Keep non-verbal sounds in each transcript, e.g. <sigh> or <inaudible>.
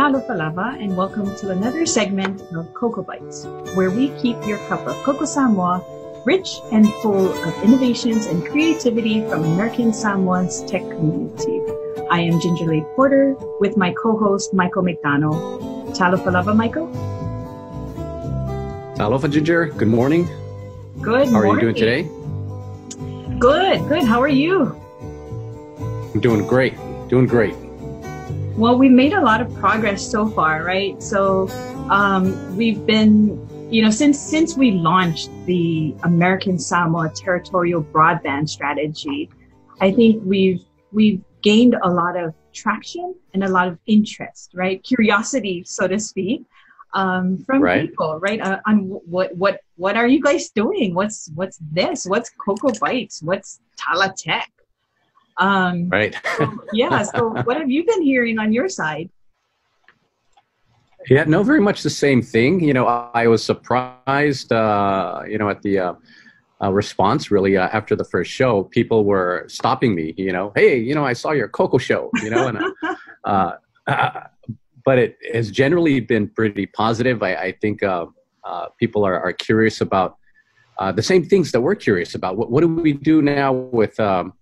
Lava, and welcome to another segment of KokoBytes, where we keep your cup of Koko Samoa rich and full of innovations and creativity from American Samoa's tech community. I am Ginger Lee Porter with my co-host Michael McDonald. Talofa lava, Michael. Talofa Ginger, good morning. Good How morning. are you doing today? Good, good. How are you? I'm doing great. Doing great. Well, we've made a lot of progress so far, right? So um, we've been, you know, since since we launched the American Samoa territorial broadband strategy, I think we've we've gained a lot of traction and a lot of interest, right? Curiosity, so to speak, um, from Right. people, right? Uh, on what what what are you guys doing? What's what's this? What's KokoBytes? What's Tala Tech? Um, Right. so, yeah. So, <laughs> what have you been hearing on your side? yeah, no, very much the same thing. You know, I, I was surprised, uh, you know, at the uh, uh, response really uh, after the first show. People were stopping me, you know, hey, you know, I saw your Coco show, you know, and uh, <laughs> uh, but it has generally been pretty positive. I, I think uh, uh, people are, are curious about uh, the same things that we're curious about. What, what do we do now with um,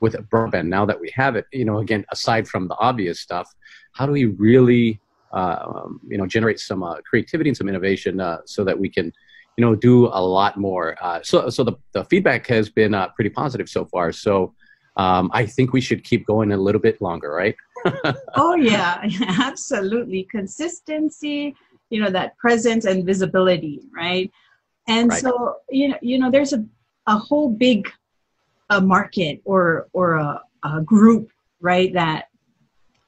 with a broadband now that we have it? You know, again, aside from the obvious stuff, how do we really uh, um, you know generate some uh, creativity and some innovation uh, so that we can you know do a lot more? Uh, so so the, the feedback has been uh, pretty positive so far. So. Um, I think we should keep going a little bit longer, right? <laughs> oh yeah, <laughs> absolutely. Consistency, you know, that presence and visibility, right? And Right. so, you know, you know, there's a, a whole big a market or or a, a group, right, that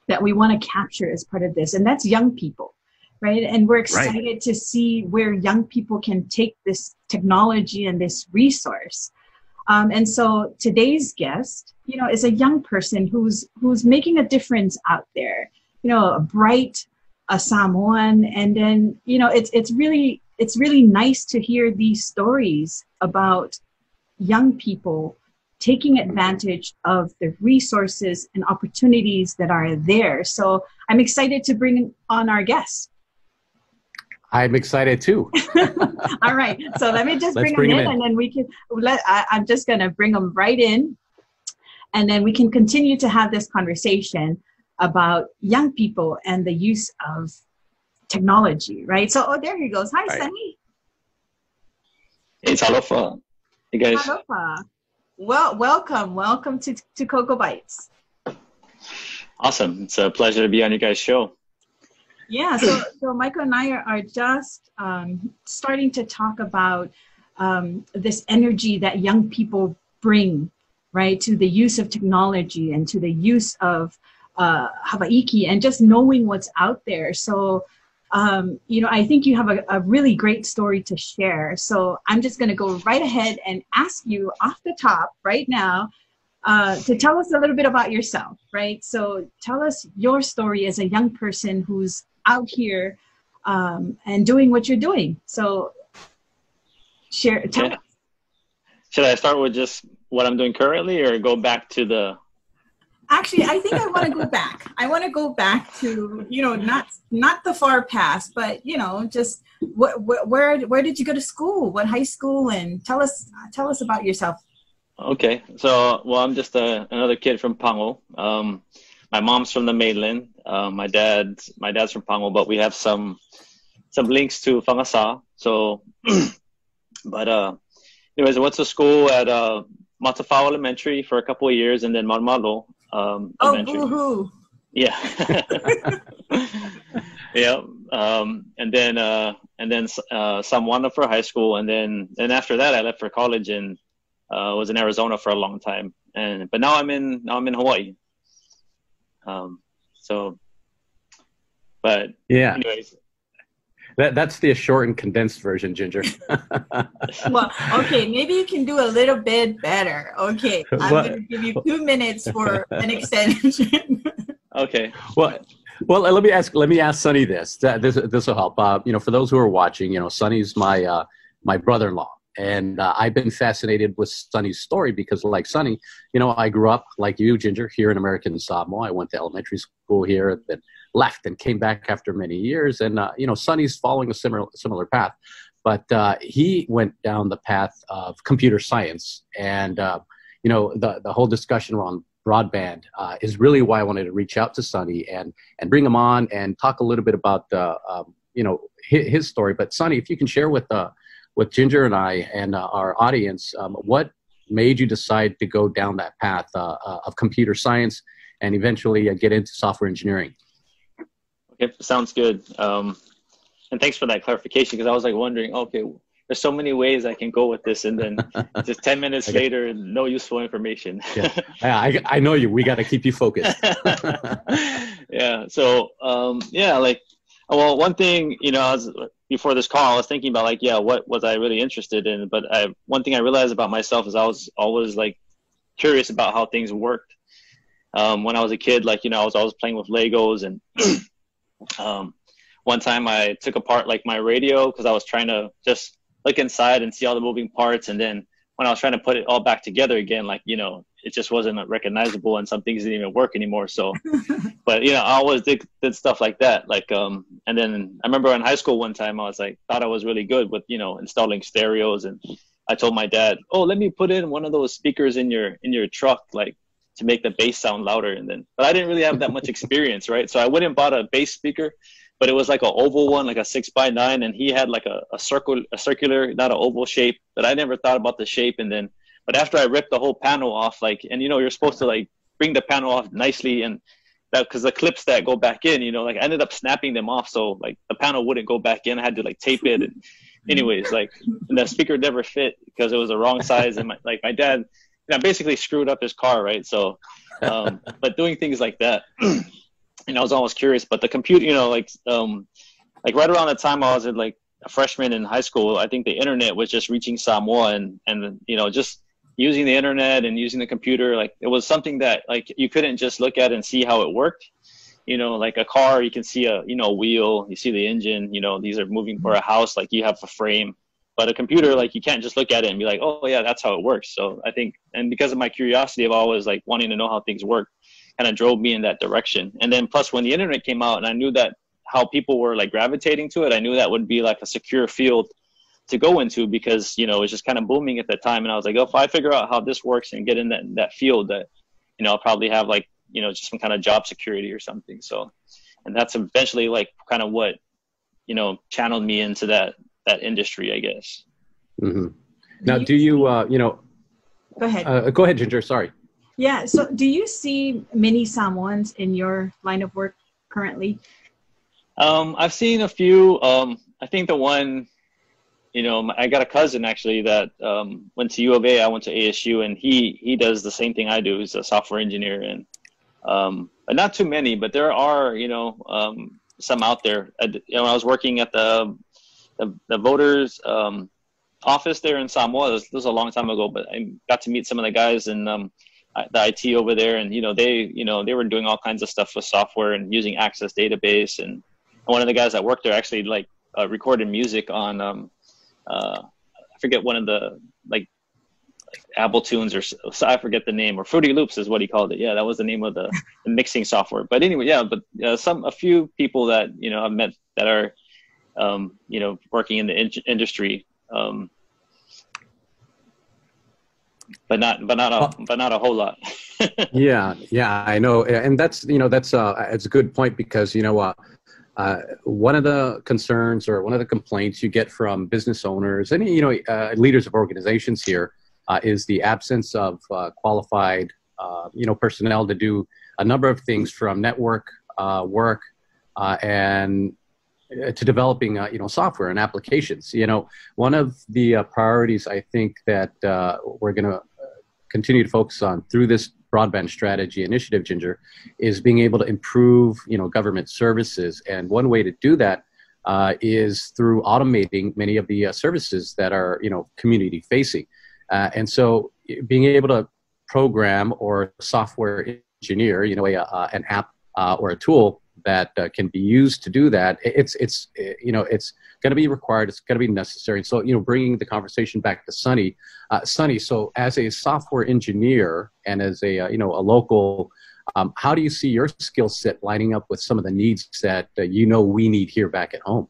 that we want to capture as part of this, and that's young people, right? And we're excited to see where young people can take this technology and this resource. Um, and so today's guest, you know, is a young person who's who's making a difference out there. You know, a bright, a Samoan, and then you know, it's it's really it's really nice to hear these stories about young people taking advantage of the resources and opportunities that are there. So I'm excited to bring on our guests. I'm excited too. <laughs> All right. So let me just bring, bring them him in, in. and then we can let, I, I'm just going to bring them right in. And then we can continue to have this conversation about young people and the use of technology, right? So, oh, there he goes. Hi, Right. Sonny. Hey, Talofa. Hey, guys. Aloha. Well, welcome. Welcome to, to KokoBytes. Awesome. It's a pleasure to be on your guys' show. Yeah, so, so Michael and I are, are just um, starting to talk about um, this energy that young people bring, right, to the use of technology and to the use of uh, Hawaiki and just knowing what's out there. So, um, you know, I think you have a, a really great story to share. So I'm just going to go right ahead and ask you off the top right now uh, to tell us a little bit about yourself, right? So tell us your story as a young person who's out here um, and doing what you're doing. So share, tell Yeah. Should I start with just what I'm doing currently or go back to the. Actually, I think I want to go <laughs> back. I want to go back to you know not not the far past, but you know just wh- wh- where where did you go to school? What high school? And tell us tell us about yourself. Okay. So, well, I'm just a, another kid from Pango. Um, my mom's from the mainland. Um, my dad, my dad's from Pango, but we have some some links to Fagasa. So, <clears throat> but uh, anyways, I went to school at uh, Matafao Elementary for a couple of years, and then Manumalo um, Oh, Elementary. boo hoo! Yeah. <laughs> yeah. Um, and then uh, and then uh, Samoana for high school, and then and after that, I left for college and uh, was in Arizona for a long time. And but now I'm in now I'm in Hawaii. Um, so, but Yeah, anyways, that, that's the short and condensed version, Ginger. <laughs> Well, okay, maybe you can do a little bit better. Okay, I'm What? going to give you two minutes for an extension. <laughs> okay. well, well, let me ask. Let me ask Sonny this. This this will help. Uh, you know, for those who are watching, you know, Sonny's my uh, my brother-in-law, and uh, I've been fascinated with Sonny's story because, like Sonny, you know, I grew up like you, Ginger, here in American Samoa. I went to elementary school here, then left and came back after many years. And uh, you know, Sonny's following a similar similar path, but uh, he went down the path of computer science, and uh, you know, the the whole discussion around broadband uh, is really why I wanted to reach out to Sonny and and bring him on and talk a little bit about um, you know his, his, story. But Sonny, if you can share with uh, with Ginger and I and uh, our audience, um, what made you decide to go down that path of computer science and eventually get into software engineering? Okay, sounds good. Um, and thanks for that clarification because I was like wondering, okay, there's so many ways I can go with this, and then <laughs> just ten minutes okay. later, no useful information. <laughs> yeah. I I know you. We got to keep you focused. <laughs> yeah. So um, yeah, like well, one thing you know, was, before this call, I was thinking about like, yeah, what was I really interested in? But I, one thing I realized about myself is I was always like curious about how things worked. Um, when I was a kid, like you know, I was always playing with Legos, and <clears throat> um, one time I took apart like my radio because I was trying to just look inside and see all the moving parts. And then when I was trying to put it all back together again, like, you know, it just wasn't recognizable and some things didn't even work anymore. So, <laughs> but you know, I always did, did stuff like that. Like, um, and then I remember in high school one time I was like, thought I was really good with, you know, installing stereos. And I told my dad, oh, let me put in one of those speakers in your, in your truck, like to make the bass sound louder. And then, but I didn't really have that much <laughs> experience, right? So I went and bought a bass speaker but it was like an oval one, like a six by nine, and he had like a, a circle, a circular, not an oval shape. But I never thought about the shape, and then, but after I ripped the whole panel off, like, and you know, you're supposed to like bring the panel off nicely, and that because the clips that go back in, you know, like I ended up snapping them off, so like the panel wouldn't go back in. I had to like tape it, and anyways, like, and the speaker never fit because it was the wrong size, and my like my dad, you know, basically screwed up his car, right? So, um, <laughs> but doing things like that. <clears throat> and I was almost curious. But the computer, you know, like um, like right around the time I was at like a freshman in high school, I think the internet was just reaching Samoa, and and you know just using the internet and using the computer, like it was something that like you couldn't just look at and see how it worked. You know, like a car, you can see a you know wheel, you see the engine. You know, these are moving for a house, like you have a frame. But a computer, like you can't just look at it and be like, oh yeah, that's how it works. So I think, and because of my curiosity of always like wanting to know how things work, kind of drove me in that direction. And then plus when the internet came out and I knew that how people were like gravitating to it, I knew that would be like a secure field to go into because, you know, it was just kind of booming at the time. And I was like, oh, if I figure out how this works and get in that, that field that, you know, I'll probably have like, you know, just some kind of job security or something. So, and that's eventually like kind of what, you know, channeled me into that, that industry, I guess. Mm-hmm. Now, do you, uh, you know, go ahead. Uh, go ahead, Ginger. Sorry. Yeah. So, do you see many Samoans in your line of work currently? Um, I've seen a few. Um, I think the one, you know, I got a cousin actually that um, went to U of A. I went to ASU, and he he does the same thing I do. He's a software engineer, and um, but not too many. But there are, you know, um, some out there. I, you know, I was working at the the, the voters um, office there in Samoa. This, was a long time ago, but I got to meet some of the guys and um, the IT over there, and you know they you know they were doing all kinds of stuff with software and using Access database. And one of the guys that worked there actually like uh, recorded music on um, uh, I forget one of the like, like Apple Tunes or I forget the name or Fruity Loops is what he called it. Yeah, that was the name of the, the mixing software. But anyway, yeah, but uh, some a few people that you know I've met that are um, you know working in the in- industry. Um, but not but not a but not a whole lot. <laughs> yeah, yeah, I know, and that's you know that's uh it's a good point because you know uh, uh, one of the concerns or one of the complaints you get from business owners and you know uh, leaders of organizations here uh, is the absence of uh, qualified uh, you know personnel to do a number of things from network uh, work and to developing uh, you know software and applications. You know one of the uh, priorities i think that uh, we're going to continue to focus on through this broadband strategy initiative ginger is being able to improve you know government services. And one way to do that uh, is through automating many of the uh, services that are you know community facing. Uh, and so being able to program or software engineer you know a, an app or a tool that uh, can be used to do that it's it's you know it's going to be required it's going to be necessary so you know bringing the conversation back to sonny uh, sonny so as a software engineer and as a uh, you know a local Um, how do you see your skill set lining up with some of the needs that uh, you know we need here back at home?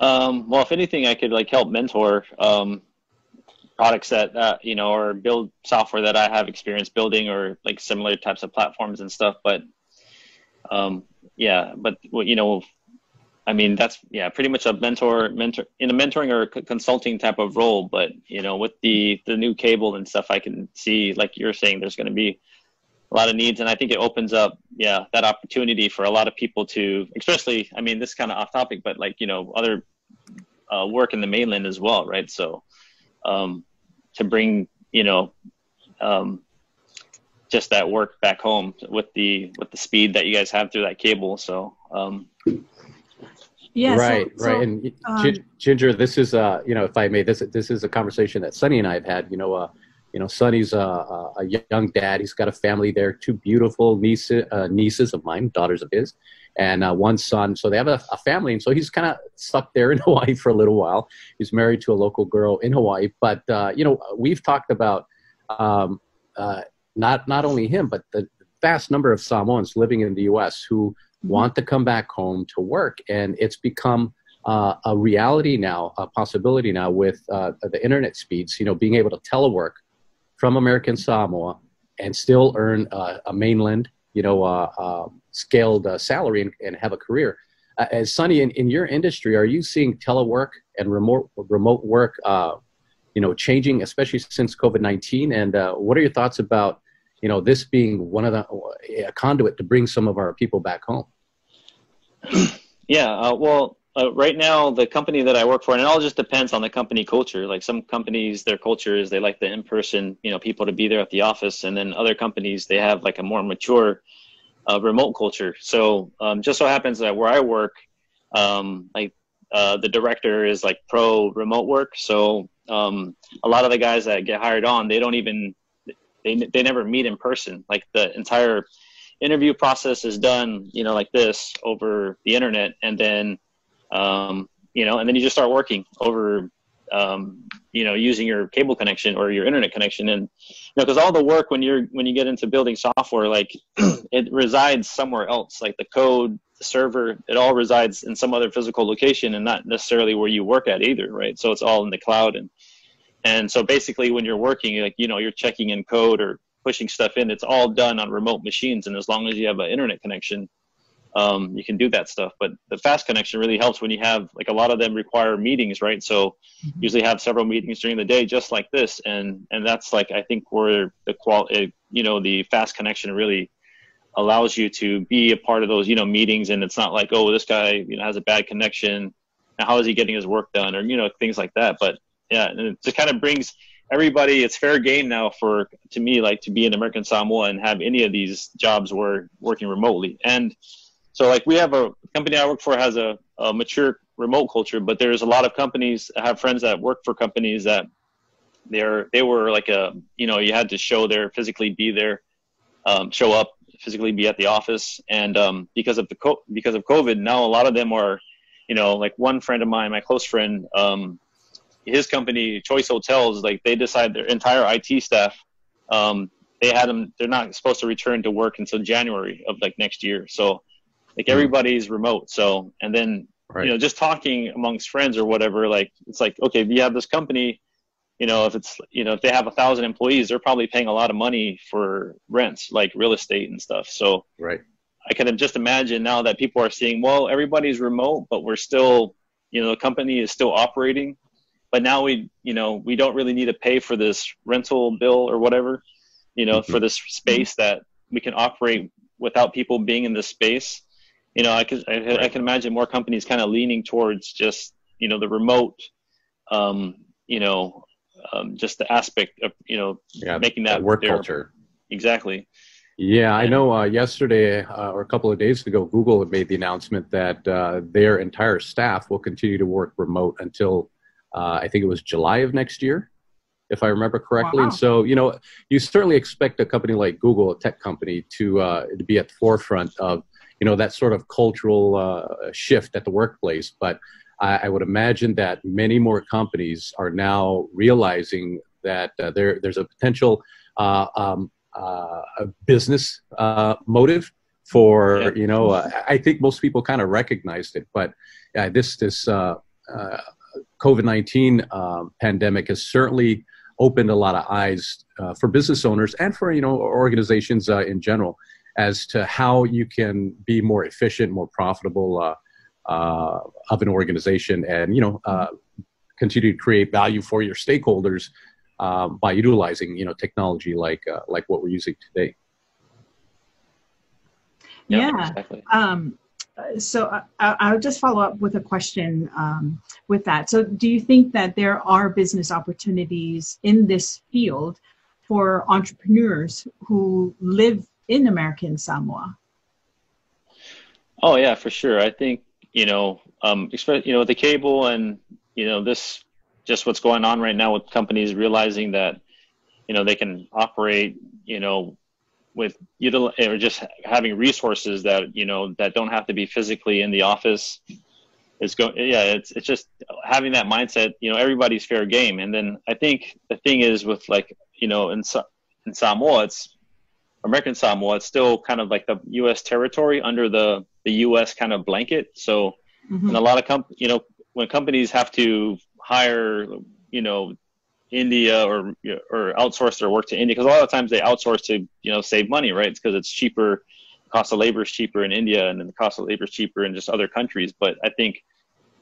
Um, well, if anything, I could like help mentor um, products that uh, you know, or build software that I have experience building, or like similar types of platforms and stuff. But um, yeah, but you know, I mean, that's yeah, pretty much a mentor, mentor in a mentoring or a consulting type of role. But you know, with the the new cable and stuff, I can see, like you're saying, there's going to be a lot of needs, and I think it opens up, yeah, that opportunity for a lot of people to, especially, I mean, this is kind of off topic, but like you know, other uh, work in the mainland as well, right? So, um, to bring, you know, um, just that work back home with the with the speed that you guys have through that cable. So. Um, yeah, right, so, right. so, and um, Ginger, this is uh, you know, if I may, this this is a conversation that Sonny and I have had. You know, uh, you know, Sonny's a, a young dad. He's got a family there, two beautiful nieces, uh, nieces of mine, daughters of his, and uh, one son. So they have a, a family, and so he's kind of stuck there <laughs> in Hawaii for a little while. He's married to a local girl in Hawaii, but uh, you know, we've talked about um, uh, not not only him, but the vast number of Samoans living in the U.S. who want to come back home to work, and it's become uh, a reality now, a possibility now with uh, the internet speeds. You know, being able to telework from American Samoa and still earn uh, a mainland, you know, uh, uh, scaled uh, salary and, and, have a career. as Sonny, in, in your industry, are you seeing telework and remote remote work, you know, changing, especially since COVID nineteen? And what are your thoughts about you know this being one of the a conduit to bring some of our people back home. Yeah uh, well uh, right now the company that i work for and it all just depends on the company culture. Like some companies their culture is they like the in-person you know people to be there at the office and then other companies they have like a more mature uh, remote culture. So um, just so happens that where i work um, like uh, the director is like pro remote work. So um, a lot of the guys that get hired on they don't even they, they never meet in person. Like the entire interview process is done, you know, like this over the internet, and then, um, you know, and then you just start working over, um, you know, using your cable connection or your internet connection, and you know, because all the work when you're when you get into building software, like <clears throat> it resides somewhere else, like the code, the server, it all resides in some other physical location, and not necessarily where you work at either, right? So it's all in the cloud, and and so basically, when you're working, like you know, you're checking in code or pushing stuff in. It's all done on remote machines, and as long as you have an internet connection, um, you can do that stuff. But the fast connection really helps when you have like a lot of them require meetings, right? So mm-hmm. usually have several meetings during the day, just like this, and and that's like I think where the qual, you know, the fast connection really allows you to be a part of those you know meetings, and it's not like oh this guy you know has a bad connection, how is he getting his work done, or you know things like that. But yeah, and it just kind of brings everybody it's fair game now for to me like to be in American Samoa and have any of these jobs where working remotely. And so like we have a company I work for has a, a mature remote culture, but there's a lot of companies. I have friends that work for companies that they're they were like a you know you had to show there physically be there, um, show up physically be at the office, and um, because of the co- because of COVID now a lot of them are you know like one friend of mine, my close friend. Um, his company, Choice Hotels, like they decide their entire IT staff, um, they had them. They're not supposed to return to work until January of like next year. So, like hmm. everybody's remote. So, and then right. you know, just talking amongst friends or whatever, like it's like okay, if you have this company, you know, if it's you know if they have a thousand employees, they're probably paying a lot of money for rents, like real estate and stuff. So, right. I can just imagine now that people are seeing, well, everybody's remote, but we're still, you know, the company is still operating but now we you know we don't really need to pay for this rental bill or whatever you know mm-hmm. for this space that we can operate without people being in this space you know i can I, I can imagine more companies kind of leaning towards just you know the remote um you know um, just the aspect of you know yeah, making that work their, culture exactly yeah, I know. Uh, yesterday uh, or a couple of days ago, Google had made the announcement that uh, their entire staff will continue to work remote until uh, I think it was July of next year, if I remember correctly. Wow. And so, you know, you certainly expect a company like Google, a tech company, to uh, to be at the forefront of you know that sort of cultural uh, shift at the workplace. But I, I, would imagine that many more companies are now realizing that uh, there there's a potential. Uh, um, uh, business uh, motive for yeah. you know. Uh, I think most people kind of recognized it, but yeah, this this uh, uh, COVID nineteen um, pandemic has certainly opened a lot of eyes uh, for business owners and for you know organizations in general as to how you can be more efficient, more profitable of an organization, and you know continue to create value for your stakeholders um, by utilizing you know technology like uh, like what we're using today. Yeah. yeah. Exactly. Um, so I, I'll just follow up with a question um, with that. So, do you think that there are business opportunities in this field for entrepreneurs who live in American Samoa? Oh yeah, for sure. I think you know, um, you know, the cable and you know this just what's going on right now with companies realizing that you know they can operate you know with util or just having resources that you know that don't have to be physically in the office it's go yeah it's it's just having that mindset you know everybody's fair game and then i think the thing is with like you know in in samoa it's american samoa it's still kind of like the us territory under the the us kind of blanket so mm-hmm. and a lot of comp you know when companies have to hire, you know, India or or outsource their work to India because a lot of times they outsource to you know save money, right? It's because it's cheaper. Cost of labor is cheaper in India, and then the cost of labor is cheaper in just other countries. But I think,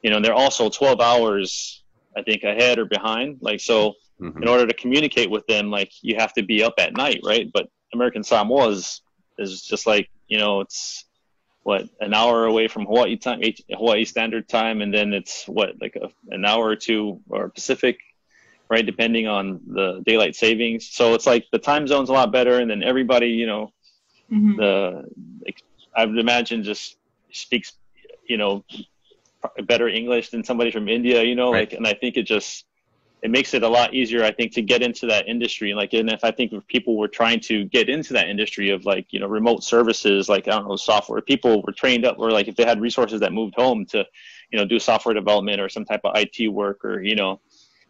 you know, they're also 12 hours, I think, ahead or behind. Like so, mm-hmm. in order to communicate with them, like you have to be up at night, right? But American Samoa is is just like you know it's what an hour away from Hawaii time, Hawaii Standard Time, and then it's what like a, an hour or two or Pacific, right? Depending on the daylight savings. So it's like the time zone's a lot better, and then everybody, you know, mm-hmm. the I would imagine just speaks, you know, better English than somebody from India, you know, right. like, and I think it just it makes it a lot easier, I think, to get into that industry. Like, and if I think if people were trying to get into that industry of like, you know, remote services, like, I don't know, software, people were trained up, or like if they had resources that moved home to, you know, do software development or some type of IT work or, you know,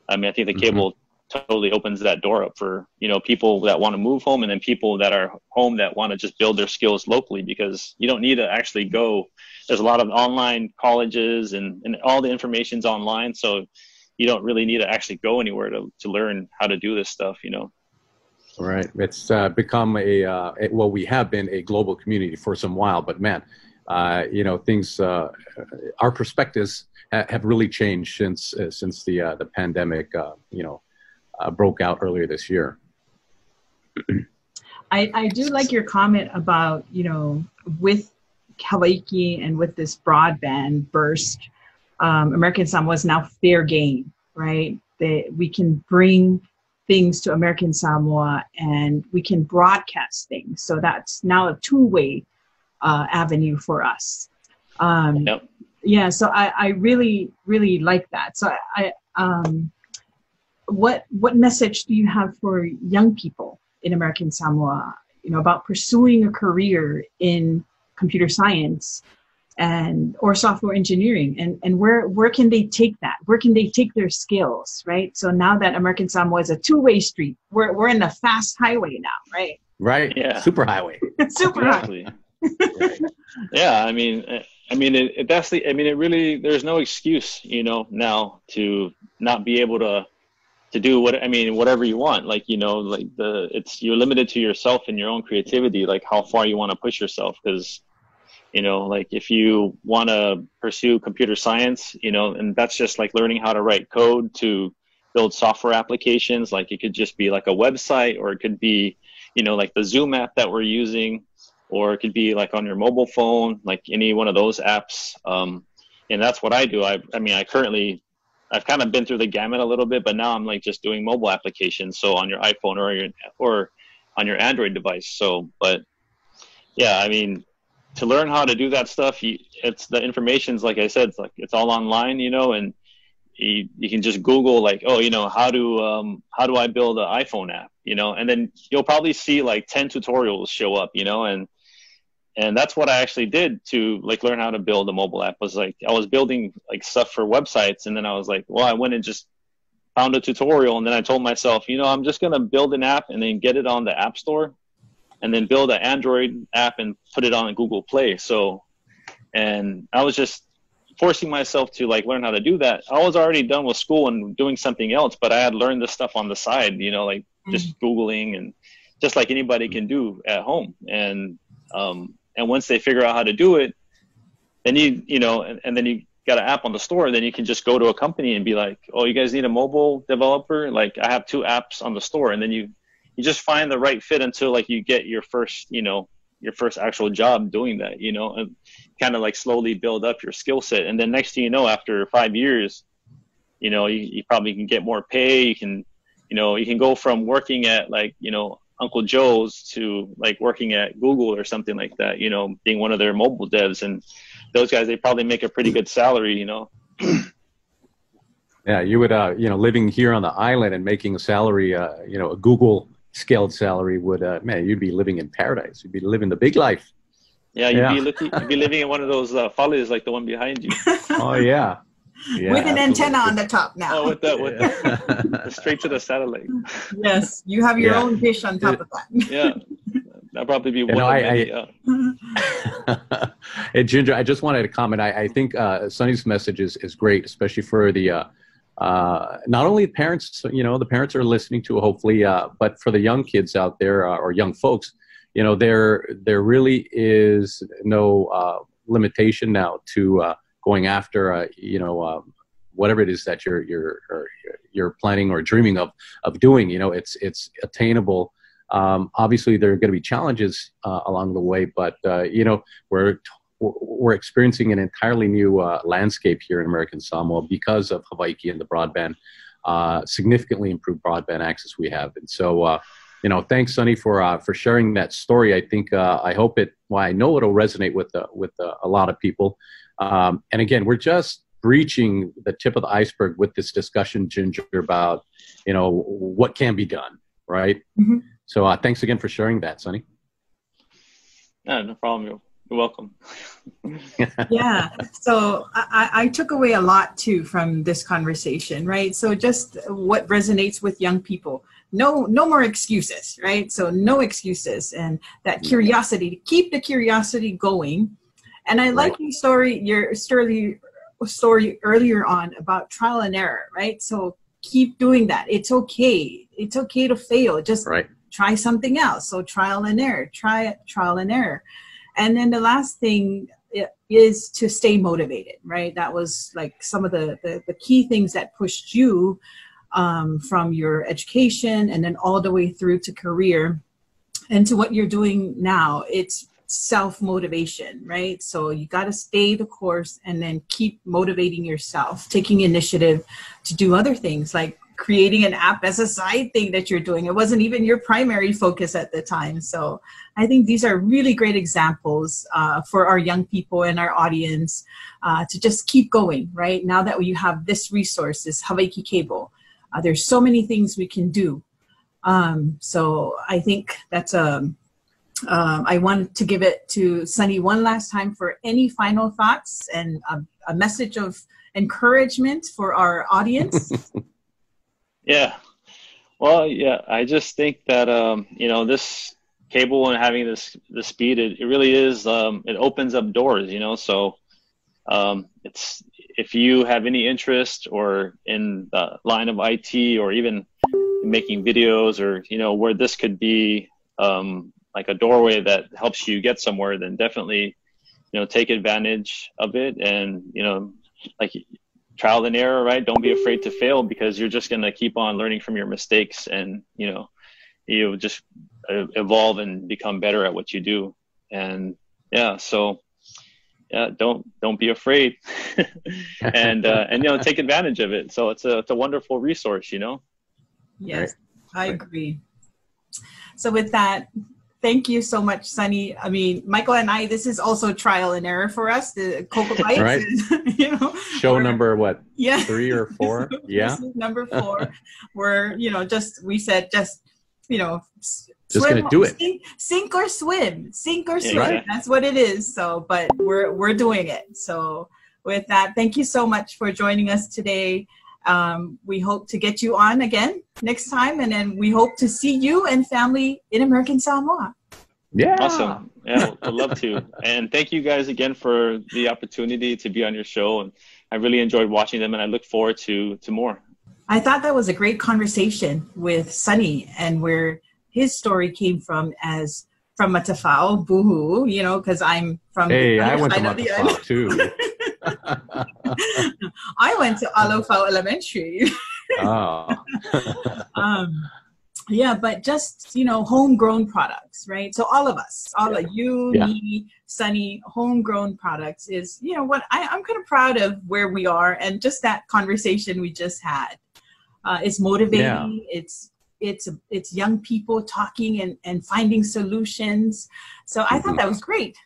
I mean, I think the mm-hmm. cable totally opens that door up for, you know, people that want to move home and then people that are home that want to just build their skills locally because you don't need to actually go. There's a lot of online colleges and, and all the information's online. So, you don't really need to actually go anywhere to, to learn how to do this stuff, you know? Right. It's uh, become a, uh, well, we have been a global community for some while, but man, uh, you know, things, uh, our perspectives have really changed since, uh, since the, uh, the pandemic, you know, broke out earlier this year. I, I do like your comment about, you know, with Hawaiki and with this broadband burst, um, American Samoa is now fair game, right? That we can bring things to American Samoa and we can broadcast things. So that's now a two-way uh, avenue for us. Um, yep. Yeah, so I, I really, really like that. So I, um, what what message do you have for young people in American Samoa? You know about pursuing a career in computer science and or software engineering and and where where can they take that where can they take their skills right so now that american samoa is a two-way street we're, we're in the fast highway now right right yeah super highway <laughs> super exactly. right. Yeah i mean eh, i mean it, it, that's the i mean it really there's no excuse you know now to not be able to to do what i mean whatever you want. Like you know like the it's you're limited to yourself and your own creativity like how far you want to push yourself. Because you know like if you want to pursue computer science you know and that's just like learning how to write code to build software applications like it could just be like a website or it could be you know like the zoom app that we're using or it could be like on your mobile phone like any one of those apps. Um, and that's what i do. I, I mean i currently i've kind of been through the gamut a little bit but now i'm like just doing mobile applications so on your iphone or your or on your android device. So but yeah i mean to learn how to do that stuff, you, it's the information's like I said, it's like it's all online, you know, and you, you can just Google like, oh, you know, how do um, how do I build an iPhone app, you know, and then you'll probably see like ten tutorials show up, you know, and and that's what I actually did to like learn how to build a mobile app. Was like I was building like stuff for websites, and then I was like, well, I went and just found a tutorial, and then I told myself, you know, I'm just gonna build an app and then get it on the App Store and then build an Android app and put it on Google Play. So, and I was just forcing myself to like learn how to do that. I was already done with school and doing something else, but I had learned this stuff on the side, you know, like just Googling and just like anybody can do at home. And, um, and once they figure out how to do it, then you, you know, and, and then you got an app on the store, then you can just go to a company and be like, oh, you guys need a mobile developer? Like I have two apps on the store. And then you, you just find the right fit until like you get your first, you know, your first actual job doing that, you know, and kind of like slowly build up your skill set. And then next thing you know, after five years, you know, you, you probably can get more pay. You can, you know, you can go from working at like, you know, Uncle Joe's to like working at Google or something like that, you know, being one of their mobile devs. And those guys, they probably make a pretty good salary, you know. <clears throat> yeah, you would, uh, you know, living here on the island and making a salary, uh, you know, a Google scaled salary would, uh, man, you'd be living in paradise. You'd be living the big life. Yeah, you'd, yeah. Be, looking, you'd be living in one of those uh, fales like the one behind you. <laughs> oh, yeah. Yeah, with an absolutely. antenna on the top now. Oh, with that, with <laughs> the, straight to the satellite. Yes, you have your yeah. own dish on top it, of that. yeah, that'll probably be one. You know, I, many, uh... <laughs> hey, Ginger, I just wanted to comment. I, I think uh, Sonny's message is, is great, especially for the uh, uh, not only parents, you know, the parents are listening to hopefully, uh, but for the young kids out there uh, or young folks, you know, there there really is no uh, limitation now to uh, going after, uh, you know, um, whatever it is that you're you're you're planning or dreaming of of doing. You know, it's it's attainable. Um, obviously, there are going to be challenges along the way, but you know, we're we're experiencing an entirely new uh, landscape here in American Samoa because of Hawaiki and the broadband, uh, significantly improved broadband access we have. And so, uh, you know, thanks, Sonny, for uh, for sharing that story. I think uh, I hope it. Well, I know it'll resonate with uh, with a lot of people. Um, and again, we're just breaching the tip of the iceberg with this discussion, Ginger, about you know what can be done, right? Mm-hmm. So, thanks again for sharing that, Sonny. No, no problem. You're welcome. <laughs> yeah. So I, I, took away a lot too from this conversation, right? So just what resonates with young people. No, no more excuses, right? So no excuses, and that curiosity to keep the curiosity going. And I like your story, your story, story earlier on about trial and error, right? So keep doing that. It's okay. It's okay to fail. Just right. try something else. So trial and error. Try trial and error and then the last thing is to stay motivated right that was like some of the the, the key things that pushed you um, from your education and then all the way through to career and to what you're doing now it's self motivation right so you got to stay the course and then keep motivating yourself taking initiative to do other things like creating an app as a side thing that you're doing. It wasn't even your primary focus at the time. So I think these are really great examples uh, for our young people and our audience uh, to just keep going, right? Now that you have this resource, this Hawaiki Cable, uh, there's so many things we can do. Um, so I think that's a, um, I wanted to give it to Sonny one last time for any final thoughts and a, a message of encouragement for our audience. <laughs> Yeah. Well, yeah, I just think that um, you know this cable and having this the speed, it, it really is um, it opens up doors. You know, so um, it's if you have any interest or in the line of IT or even making videos or you know where this could be um, like a doorway that helps you get somewhere, then definitely you know take advantage of it and you know like trial and error, right? Don't be afraid to fail because you're just going to keep on learning from your mistakes and, you know, you just uh, evolve and become better at what you do. And yeah, so yeah, don't, don't be afraid <laughs> and, uh, and, you know, take advantage of it. So it's a, it's a wonderful resource, you know? Yes, right. I agree. So with that, thank you so much, Sonny. I mean, Michael and I, this is also trial and error for us. The KokoBytes, right? <laughs> you know, show number what? Yeah, three or <laughs> four. yeah, number <laughs> four. We're you know just we said just you know just swim, gonna do it. Sink, sink or swim, sink or swim. Right. That's what it is. So, but we're we're doing it. So with that, thank you so much for joining us today. Um, we hope to get you on again next time, and then we hope to see you and family in American Samoa. Yeah. Awesome. Yeah, I'd love to. And thank you guys again for the opportunity to be on your show. And I really enjoyed watching them, and I look forward to to more. I thought that was a great conversation with Sonny and where his story came from as from Matafao, boohoo, you know, because I'm from. Hey, I went to Matafao too. <laughs> <laughs> I went to Alofau Elementary. oh. <laughs> um, yeah, but just you know, homegrown products, right? So all of us, all yeah. of you, yeah. me, Sonny, homegrown products is you know what I, I'm kind of proud of where we are, and just that conversation we just had. Uh, it's motivating. Yeah. It's it's it's young people talking and and finding solutions. So I mm-hmm. thought that was great.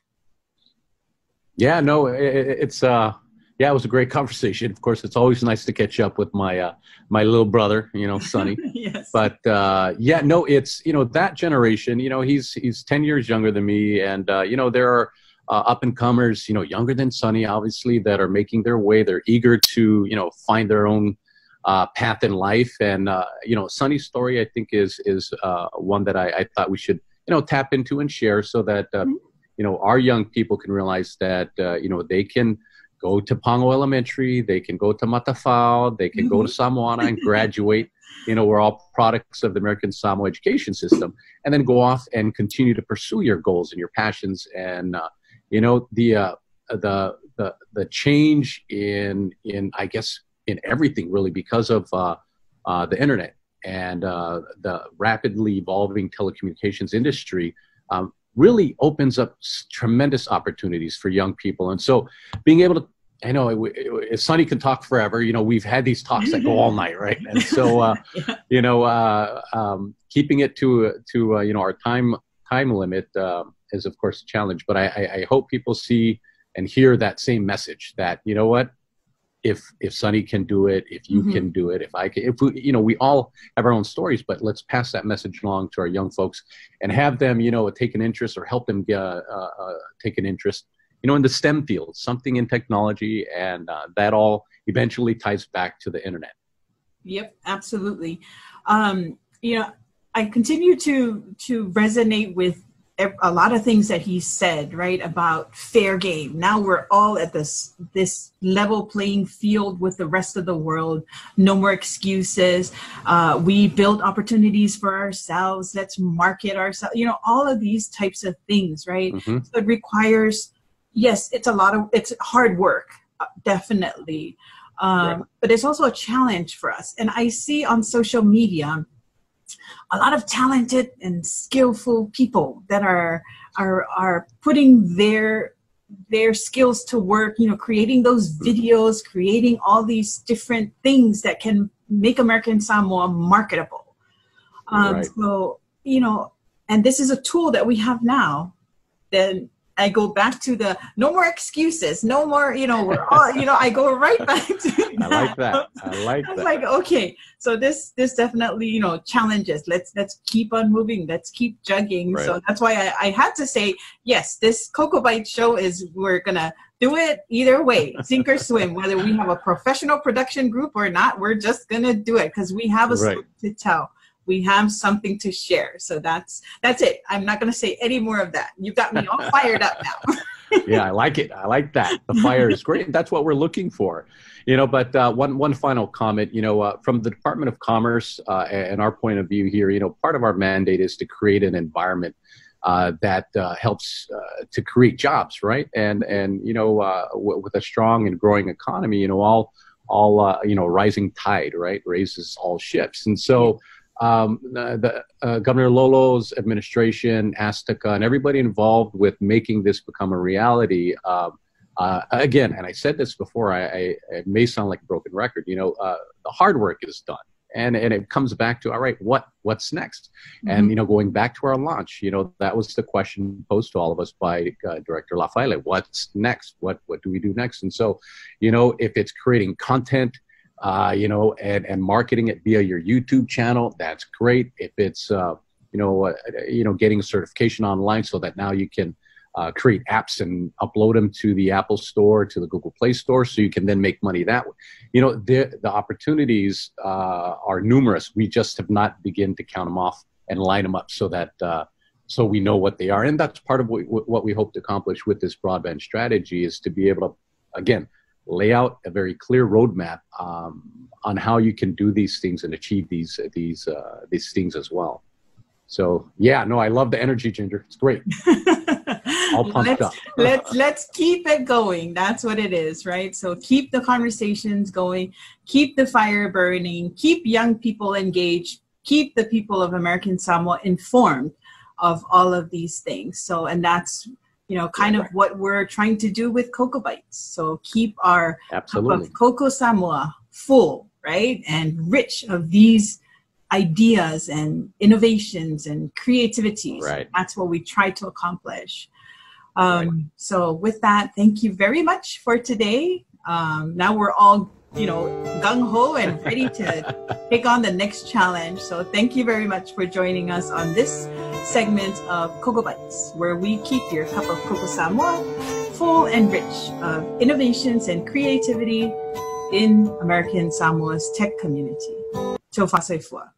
Yeah, no, it, it's uh yeah, it was a great conversation. Of course, it's always nice to catch up with my uh, my little brother, you know, Sonny. <laughs> yes. But uh, yeah, no, it's you know that generation. You know, he's he's ten years younger than me, and uh, you know there are uh, up and comers, you know, younger than Sonny, obviously, that are making their way. They're eager to you know find their own uh, path in life, and uh, you know, Sonny's story, I think, is is one that I, I, thought we should you know tap into and share, so that mm-hmm. You know our young people can realize that you know they can go to Pango Elementary, they can go to Matafao, they can go to mm-hmm. Samoana and <laughs> graduate. you know, we're all products of the American Samoa education system, and then go off and continue to pursue your goals and your passions. And uh, you know, the uh, the the the change in in I guess in everything really because of uh, uh the internet and uh, the rapidly evolving telecommunications industry. Um, really opens up tremendous opportunities for young people. And so being able to I know it, it, Sonny can talk forever. You know, we've had these talks that go all night, right? And so, uh, <laughs> yeah. you know, uh, um, keeping it to to uh, you know our time time limit uh, is of course a challenge. But I, I, I, hope people see and hear that same message that you know what, if if Sonny can do it, if you mm-hmm. can do it, if I can, if we, you know, we all have our own stories, but let's pass that message along to our young folks and have them, you know, take an interest or help them get, uh, uh, take an interest, you know, in the STEM field, something in technology, and uh, that all eventually ties back to the internet. Yep, absolutely. Um, you know, I continue to to resonate with a lot of things that he said right about fair game. Now we're all at this this level playing field with the rest of the world. No more excuses. Uh, we build opportunities for ourselves. Let's market ourselves. You know all of these types of things right? Mm-hmm. so it requires yes it's a lot of it's hard work uh, definitely. Um, right. but it's also a challenge for us. And i see on social media a lot of talented and skillful people that are are are putting their their skills to work you know creating those videos creating all these different things that can make american samoa marketable um, right. so you know and this is a tool that we have now then I go back to the no more excuses, no more, you know, we're all, you know, I go right back to that. <laughs> I like that. I like I was that. like, okay, so this this definitely, you know, challenges. Let's let's keep on moving. Let's keep jugging. Right. So that's why I, I had to say, yes, this KokoByte show is we're gonna do it either way, sink or swim, whether we have a professional production group or not, we're just gonna do it because we have a right. story to tell we have something to share. So that's that's it. I'm not going to say any more of that. You've got me all <laughs> fired up now. <laughs> yeah, I like it. I like that. The fire is great. That's what we're looking for, you know. But uh, one one final comment, you know, uh, from the Department of Commerce uh, and our point of view here, you know, part of our mandate is to create an environment uh, that uh, helps uh, to create jobs, right? And and you know, w- with a strong and growing economy, you know, all all you know, rising tide, right, raises all ships, and so um, the, uh, Governor Lolo's administration, ASTCA, and everybody involved with making this become a reality. Um, uh, again, and I said this before, I, I, it may sound like a broken record. You know, uh, the hard work is done, and and it comes back to all right, what what's next? Mm-hmm. And you know, going back to our launch, you know, that was the question posed to all of us by uh, Director Lafaele. What's next? What what do we do next? And so, you know, if it's creating content uh, you know, and, and marketing it via your YouTube channel, that's great. If it's, uh, you know, uh, you know, getting a certification online so that now you can uh, create apps and upload them to the Apple Store, to the Google Play Store, so you can then make money that way. You know, the, the opportunities uh, are numerous. We just have not begun to count them off and line them up so that, uh, so we know what they are. And that's part of what, what we hope to accomplish with this broadband strategy is to be able to, again, lay out a very clear roadmap um, on how you can do these things and achieve these these uh, these things as well. So yeah, no, I love the energy, Ginger. It's great. <laughs> All pumped let's, up. <laughs> let's let's keep it going. That's what it is, right? So keep the conversations going, keep the fire burning, keep young people engaged, keep the people of American Samoa informed of all of these things. So and that's you know kind of what we're trying to do with KokoBytes. So keep our Absolutely. cup of Koko Samoa full, right, and rich of these ideas and innovations and creativities. Right. That's what we try to accomplish. Um, right. So with that, thank you very much for today. Um, now we're all, you know, gung ho and ready to <laughs> take on the next challenge. So thank you very much for joining us on this segment of KokoBytes, where we keep your cup of Koko Samoa full and rich of innovations and creativity in American Samoa's tech community. Tofa soifua.